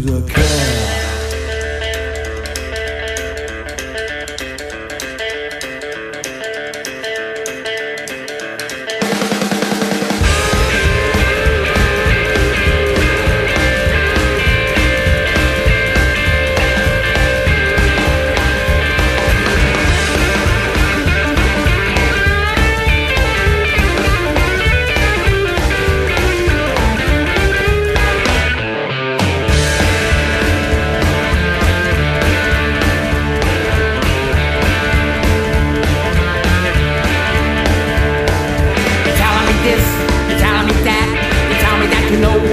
the cat. know